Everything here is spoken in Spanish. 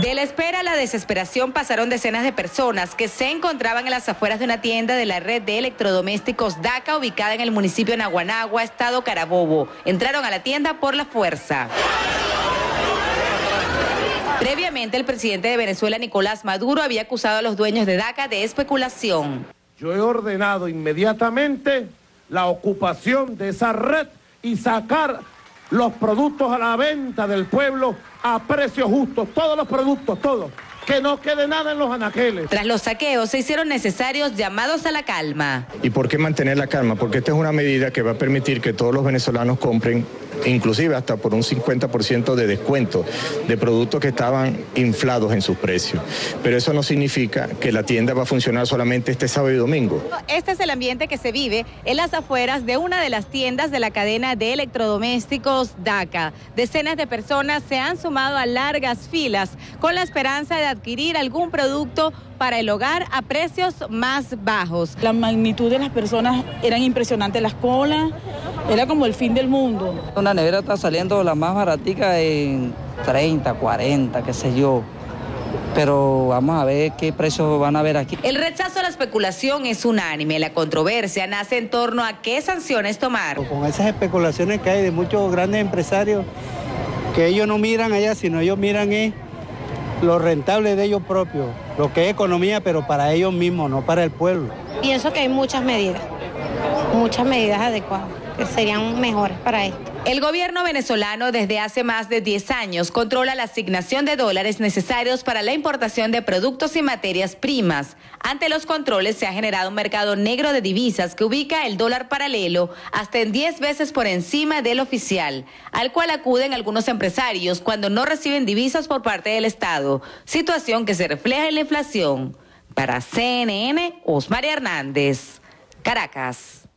De la espera a la desesperación pasaron decenas de personas que se encontraban en las afueras de una tienda de la red de electrodomésticos DACA ubicada en el municipio de Naguanagua, estado Carabobo. Entraron a la tienda por la fuerza. Previamente, el presidente de Venezuela, Nicolás Maduro, había acusado a los dueños de DACA de especulación. Yo he ordenado inmediatamente la ocupación de esa red y sacar los productos a la venta del pueblo a precios justos, todos los productos, todos. Que no quede nada en los anaqueles. Tras los saqueos se hicieron necesarios llamados a la calma. ¿Y por qué mantener la calma? Porque esta es una medida que va a permitir que todos los venezolanos compren inclusive hasta por un 50% de descuento de productos que estaban inflados en sus precios. Pero eso no significa que la tienda va a funcionar solamente este sábado y domingo. Este es el ambiente que se vive en las afueras de una de las tiendas de la cadena de electrodomésticos DACA. Decenas de personas se han sumado a largas filas con la esperanza de adquirir algún producto para el hogar a precios más bajos. La magnitud de las personas eran impresionantes, las colas, era como el fin del mundo. Una nevera está saliendo la más baratica en 30, 40, qué sé yo. Pero vamos a ver qué precios van a ver aquí. El rechazo a la especulación es unánime. La controversia nace en torno a qué sanciones tomar. Con esas especulaciones que hay de muchos grandes empresarios, que ellos no miran allá, sino ellos miran es lo rentable de ellos propios, lo que es economía, pero para ellos mismos, no para el pueblo. Pienso que hay muchas medidas, muchas medidas adecuadas que serían mejores para esto. El gobierno venezolano desde hace más de 10 años controla la asignación de dólares necesarios para la importación de productos y materias primas. Ante los controles se ha generado un mercado negro de divisas que ubica el dólar paralelo hasta en 10 veces por encima del oficial, al cual acuden algunos empresarios cuando no reciben divisas por parte del Estado, situación que se refleja en la inflación. Para CNN, Osmar Hernández, Caracas.